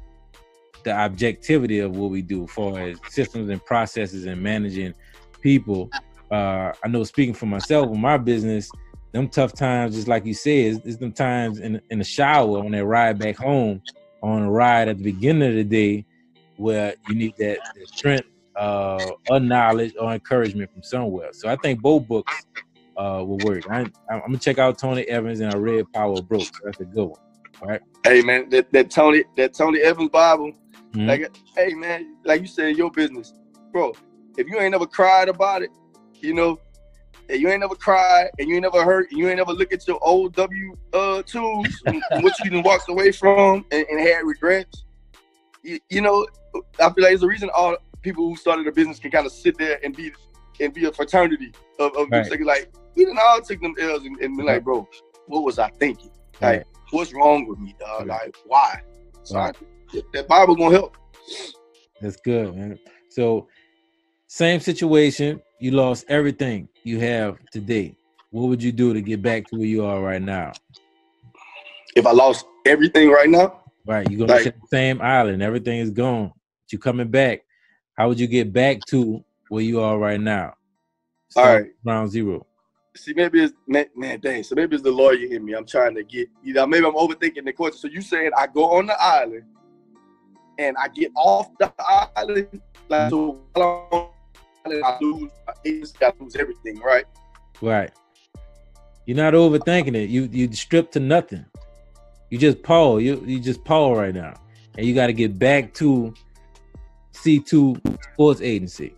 the objectivity of what we do for as systems and processes and managing people. Uh, I know speaking for myself in my business, them tough times, just like you said, is, them times in in the shower on that ride back home on a ride at the beginning of the day where you need that, that strength uh, or knowledge or encouragement from somewhere. So I think both books uh, will work. I, am gonna check out Tony Evans and I read Power Broke. So that's a good one. All right. Hey man, that, that Tony that Tony Evans Bible, mm-hmm. like hey man, like you said, your business, bro. If you ain't never cried about it, you know, and you ain't never cried and you ain't never hurt, and you ain't never look at your old W uh tools, (laughs) which you done walked away from and, and had regrets. You, you, know, I feel like there's a reason all people who started a business can kind of sit there and be and be a fraternity of, of right. like we didn't all take them L's and, and be like, bro, what was I thinking? Like, right. what's wrong with me, dog? Right. Like, why? So I, that Bible gonna help. That's good, man. So, same situation. You lost everything you have today. What would you do to get back to where you are right now? If I lost everything right now, right, you're gonna like, the same island. Everything is gone. But you coming back. How would you get back to where you are right now? Start all right, round zero. See, maybe it's man, man, dang. So maybe it's the lawyer in me. I'm trying to get, you know, maybe I'm overthinking the question. So you saying I go on the island and I get off the island, like so I lose, I lose everything, right? Right. You're not overthinking it. You you strip to nothing. You just Paul. You you just Paul right now, and you got to get back to C2 Sports Agency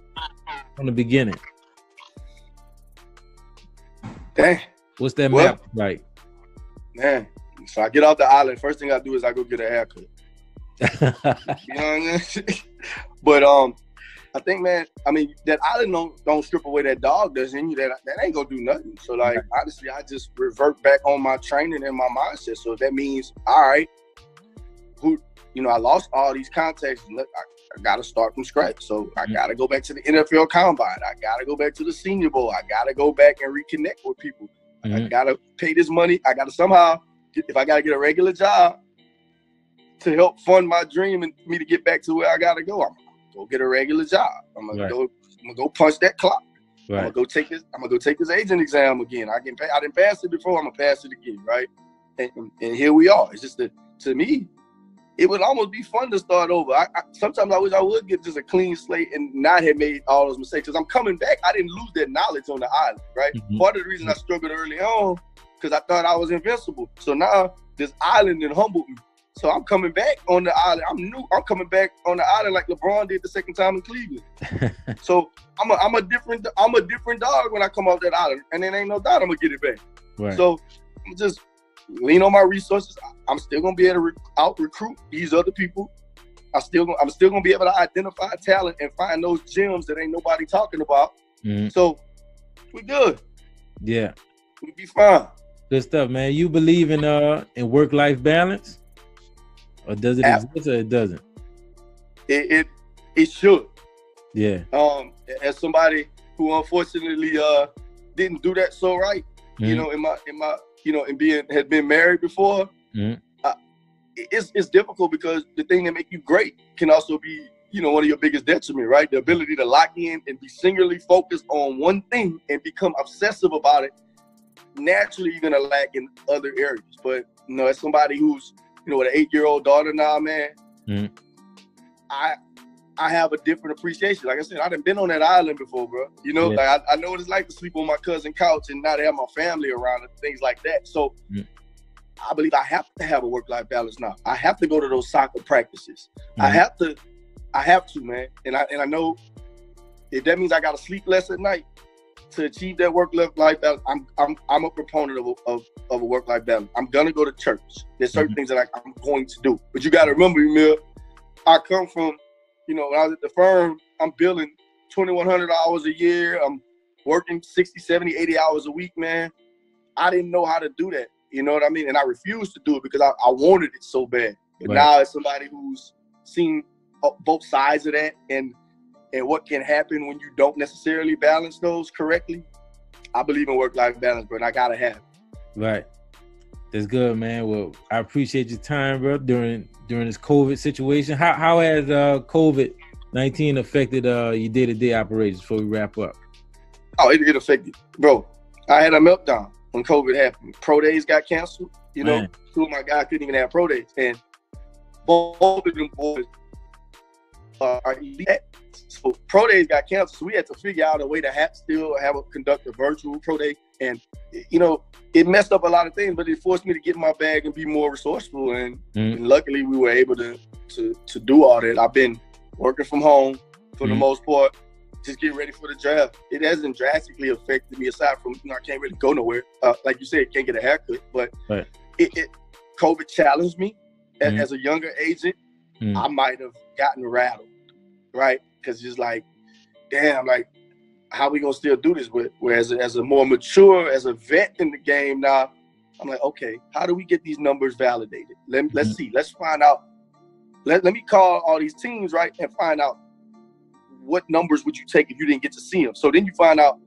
from the beginning. Dang. What's that well, map like? Man, so I get off the island. First thing I do is I go get a haircut. you know what I mean? (laughs) but um, I think, man, I mean that island don't don't strip away that dog does in you. That that ain't gonna do nothing. So like, honestly, I just revert back on my training and my mindset. So that means, all right, who you know, I lost all these contacts. I, I got to start from scratch. So I mm-hmm. got to go back to the NFL Combine. I got to go back to the Senior Bowl. I got to go back and reconnect with people. Mm-hmm. I got to pay this money. I got to somehow, if I got to get a regular job to help fund my dream and me to get back to where I got to go, I'm gonna go get a regular job. I'm gonna right. go. I'm gonna go punch that clock. Right. I'm gonna go take this. I'm gonna go take this agent exam again. I can. Pay, I didn't pass it before. I'm gonna pass it again, right? And, and here we are. It's just that to me, it would almost be fun to start over. I, I, sometimes I wish I would get just a clean slate and not have made all those mistakes. Because I'm coming back, I didn't lose that knowledge on the island, right? Mm-hmm. Part of the reason I struggled early on because I thought I was invincible. So now this island and humbled me. So I'm coming back on the island. I'm new. I'm coming back on the island like LeBron did the second time in Cleveland. (laughs) so I'm a I'm a different I'm a different dog when I come off that island, and then ain't no doubt I'm gonna get it back. Right. So I'm just lean on my resources. I'm still gonna be able to out recruit these other people. I still I'm still gonna be able to identify talent and find those gems that ain't nobody talking about. Mm-hmm. So we good. Yeah, we be fine. Good stuff, man. You believe in uh in work life balance, or does it exist or it doesn't? It, it it should. Yeah. Um, as somebody who unfortunately uh didn't do that so right, mm-hmm. you know, in my in my you know, and being had been married before, uh, it's it's difficult because the thing that make you great can also be, you know, one of your biggest detriment, right? The ability to lock in and be singularly focused on one thing and become obsessive about it. Naturally, you're gonna lack in other areas. But you know, as somebody who's, you know, with an eight-year-old daughter now, man, mm-hmm. I I have a different appreciation. Like I said, I have been on that island before, bro. You know, yeah. like I, I, know what it's like to sleep on my cousin couch and not have my family around and things like that. So. I believe I have to have a work-life balance now. I have to go to those soccer practices. Mm. I have to, I have to, man. And I and I know if that means I gotta sleep less at night to achieve that work-life balance, I'm I'm I'm a proponent of a, of, of a work-life balance. I'm gonna go to church. There's certain mm-hmm. things that I, I'm going to do. But you gotta remember, Emil, I come from you know, when I was at the firm, I'm billing 2,100 hours a year. I'm working 60, 70, 80 hours a week, man. I didn't know how to do that. You know what I mean? And I refused to do it because I, I wanted it so bad. But right. now, as somebody who's seen uh, both sides of that and and what can happen when you don't necessarily balance those correctly, I believe in work-life balance, but I gotta have. It. Right. That's good, man. Well, I appreciate your time, bro, during during this COVID situation. How how has uh, COVID nineteen affected uh, your day to day operations? Before we wrap up. Oh, it, it, affected, bro. I had a meltdown when COVID happened. Pro days got canceled. You know, man. two of my guys couldn't even have pro days, and both of them boys uh, are elite. So pro days got canceled, so we had to figure out a way to have still have a conduct a virtual pro day, and you know it messed up a lot of things, but it forced me to get in my bag and be more resourceful. And, mm. and luckily, we were able to, to to do all that. I've been working from home for mm. the most part, just getting ready for the draft. It hasn't drastically affected me aside from you know I can't really go nowhere. Uh, like you said, can't get a haircut, but right. it, it, COVID challenged me mm. as a younger agent. Mm. I might have gotten rattled, right? Because it's like, damn, like how we gonna still do this? But whereas as a more mature, as a vet in the game now, I'm like, okay, how do we get these numbers validated? Let, mm-hmm. let's see, let's find out. Let, let me call all these teams, right, and find out what numbers would you take if you didn't get to see them. So then you find out,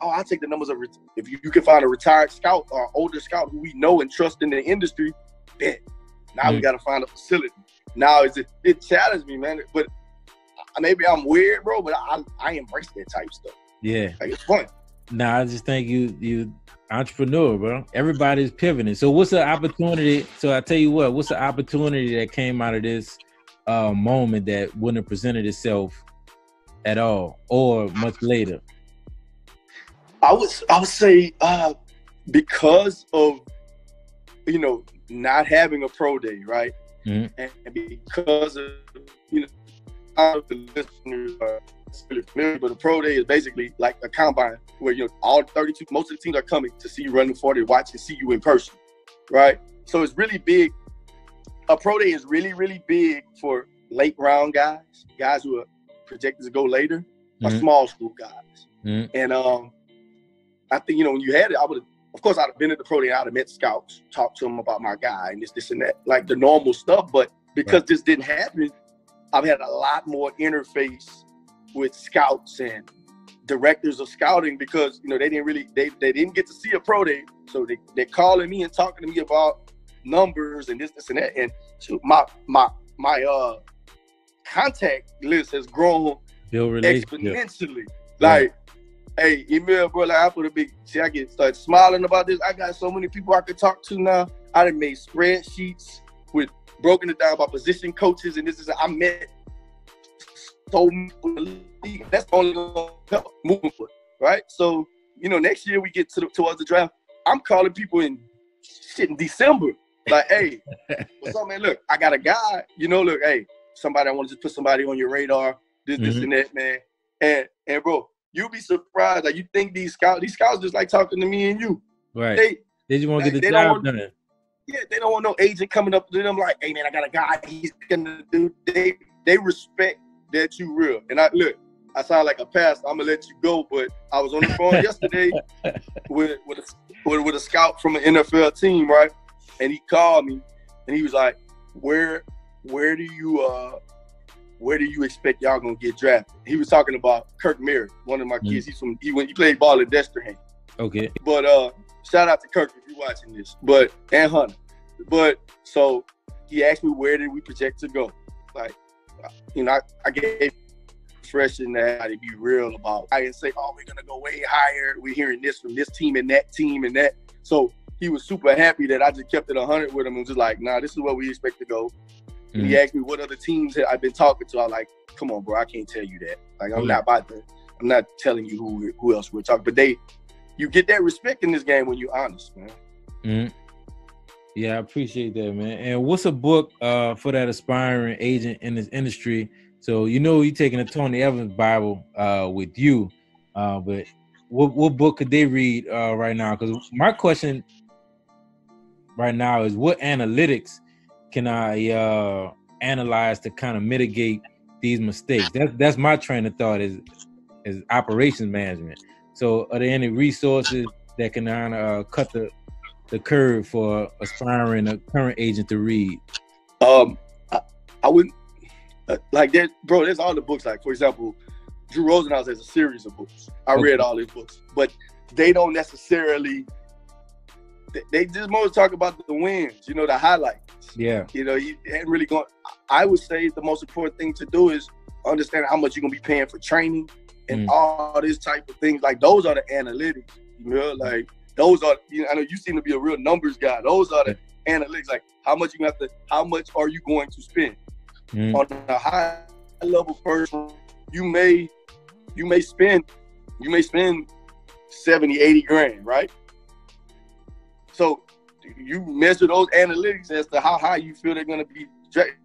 oh, I'll take the numbers of if you, you can find a retired scout or older scout who we know and trust in the industry. Bet. Now mm-hmm. we got to find a facility. Now it's it, it challenged me, man. But maybe I'm weird, bro, but I I embrace that type stuff. Yeah, like it's fun. Nah, I just think you you entrepreneur, bro. Everybody's pivoting. So what's the opportunity? So I tell you what, what's the opportunity that came out of this uh, moment that wouldn't have presented itself at all or much later? I would I would say uh, because of you know not having a pro day, right? Mm-hmm. And because of you know of the listeners are really familiar, but a pro day is basically like a combine where you know all 32, most of the teams are coming to see you running 40, watch and see you in person, right? So it's really big. A pro day is really, really big for late round guys, guys who are projected to go later, mm-hmm. or small school guys. Mm-hmm. And um, I think you know when you had it, I would have, of course, I'd have been at the pro day, I'd have met scouts, talked to them about my guy and this, this, and that, like the normal stuff. But because right. this didn't happen, I've had a lot more interface with scouts and directors of scouting because you know they didn't really they, they didn't get to see a pro day, so they they're calling me and talking to me about numbers and this this and that. And so my my my uh contact list has grown exponentially. Like, hey, email bro, like I put a big see, I get start smiling about this. I got so many people I could talk to now. I done made spreadsheets with broken it down by position coaches, and this is I met so that's only gonna help moving forward, right? So you know, next year we get to the, towards the draft. I'm calling people in shit in December, like, hey, (laughs) what's up, man? Look, I got a guy. You know, look, hey, somebody I want to just put somebody on your radar. This, mm-hmm. this, and that, man. And and bro, you'll be surprised. Like you think these scouts, these scouts just like talking to me and you. Right. They they just want to get the job done. Yeah, they don't want no agent coming up to them like, hey man, I got a guy. He's gonna do. They they respect that you real. And I look, I sound like a past. I'm gonna let you go, but I was on the phone (laughs) yesterday with with a, with, with a scout from an NFL team, right? And he called me, and he was like, "Where where do you uh where do you expect y'all gonna get drafted?" He was talking about Kirk Merritt, one of my mm kids. He's from he went he played ball at Destrehan. Okay. But uh, shout out to Kirk if you're watching this. But and Hunter. But so he asked me where did we project to go? Like, you know, I, I gave expression that to be real about. I didn't say, oh, we're gonna go way higher. We're hearing this from this team and that team and that. So he was super happy that I just kept it 100 with him and was just like, nah, this is what we expect to go. Mm-hmm. He asked me what other teams I've been talking to. I like, come on, bro, I can't tell you that. Like, I'm mm-hmm. not about to. I'm not telling you who who else we're talking. But they, you get that respect in this game when you're honest, man. Mm-hmm. Yeah, I appreciate that, man. And what's a book uh, for that aspiring agent in this industry? So you know you're taking a Tony Evans Bible uh, with you, uh, but what what book could they read uh, right now? Because my question right now is what analytics can I uh, analyze to kind of mitigate these mistakes? That's that's my train of thought is is operations management. So are there any resources that can uh, cut the the curve for aspiring a current agent to read? Um, I, I wouldn't uh, like that, bro. There's all the books. Like for example, Drew Rosenhaus has a series of books. I okay. read all his books, but they don't necessarily. They, they just more talk about the wins, you know, the highlights. Yeah. You know, you ain't really going. I would say the most important thing to do is understand how much you're gonna be paying for training and mm. all this type of things. Like those are the analytics. You know, like those are, you know, I know you seem to be a real numbers guy. Those are the analytics, like how much you have to, how much are you going to spend Mm. on a high level person? You may, you may spend, you may spend 70, 80 grand, right? So you measure those analytics as to how high you feel they're going to be.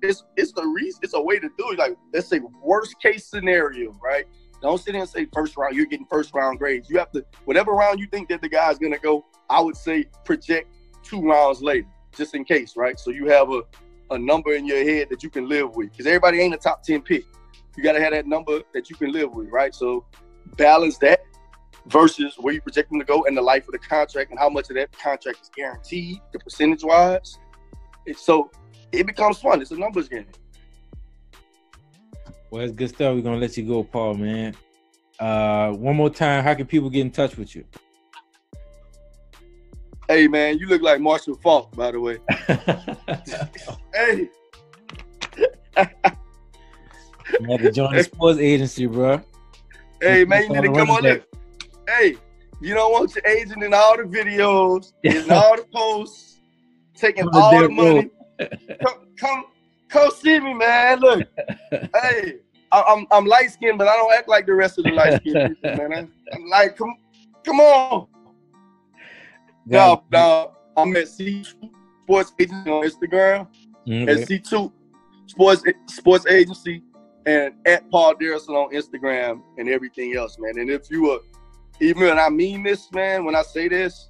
It's it's the reason. It's a way to do it. Like let's say worst case scenario, right? Don't sit there and say first round. You're getting first round grades. You have to whatever round you think that the guy's going to go. I would say project two rounds later, just in case, right? So you have a a number in your head that you can live with, because everybody ain't a top ten pick. You got to have that number that you can live with, right? So balance that versus where you project them to go and the life of the contract and how much of that contract is guaranteed, the percentage wise. It's so it becomes fun. It's a numbers game. Well, it's good stuff. We're gonna let you go, Paul, man. Uh, one more time, how can people get in touch with you? Hey man, you look like Marshall Faulk, by the way. (laughs) Hey, You had to join the sports agency, bro. hey man, you need to come on there. Hey, you don't want your agent in all the videos, in (laughs) all the posts, taking all the money. (laughs) Come, come, come see me, man. Look, (laughs) hey, I, I'm I'm light skinned, but I don't act like the rest of the light skinned (laughs) people, man. I, I'm like, come, come on. No, no, I'm at C Sports Agency on Instagram. Okay. At C2 Sports Sports Agency and at Paul Derousselle on Instagram and everything else, man. And if you are, even when I mean this, man, when I say this,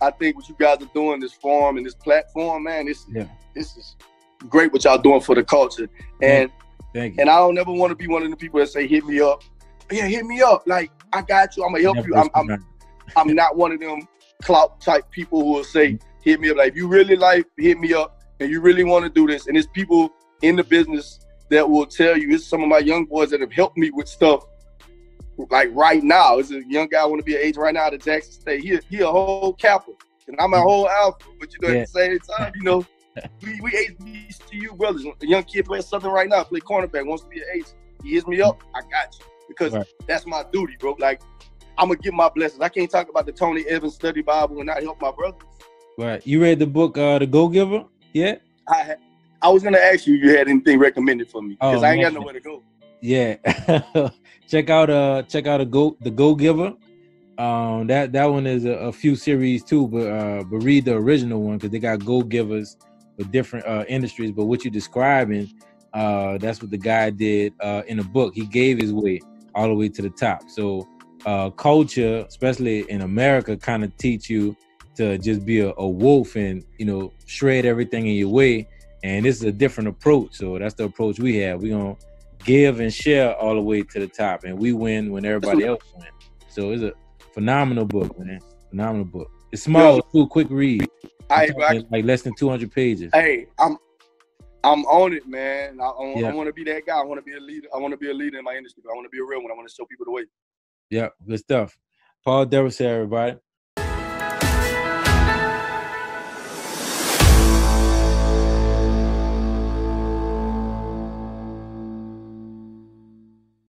I think what you guys are doing, this forum and this platform, man, this Yeah. this is great what y'all doing for the culture. And Thank you. and I don't ever want to be one of the people that say, hit me up. Yeah, hit me up. Like, I got you. I'm gonna help you. I'm, I'm I'm not one of them clout type people who will say, hit me up. Like, if you really like, hit me up, and you really want to do this. And it's people in the business that will tell you, it's some of my young boys that have helped me with stuff. Like right now, it's a young guy want to be an agent right now at Jackson State. He, he a whole Kappa, and I'm a mm-hmm. whole alpha. But you know, Yeah. at the same time, you know, we we HBCU brothers. A young kid playing Southern right now, play cornerback, wants to be an ace. He hits me up, I got you because Right. that's my duty, bro. Like I'm gonna give my blessings. I can't talk about the Tony Evans study Bible and not help my brothers. Right. You read the book, uh, The Go Giver? Yeah. I I was gonna ask you if you had anything recommended for me because Oh, I ain't got nowhere to go. Yeah. (laughs) check out uh check out a go the Go Giver. Um that that one is a, a few series too, but uh but read the original one because they got go givers for different uh industries. But what you're describing, uh that's what the guy did uh in the book. He gave his way all the way to the top. So uh culture, especially in America, kind of teach you to just be a, a wolf and you know shred everything in your way. And this is a different approach. So that's the approach we have. We're gonna give and share all the way to the top, and we win when everybody else wins. So it's a phenomenal book, man. Phenomenal book. It's small, too, quick read. I, I, like less than 200 pages. hey, I'm I'm on it, man. I, I, Yeah. want to be that guy. I want to be a leader. I want to be a leader in my industry. I want to be a real one. I want to show people the way. Yeah, good stuff. Paul Derousselle, everybody.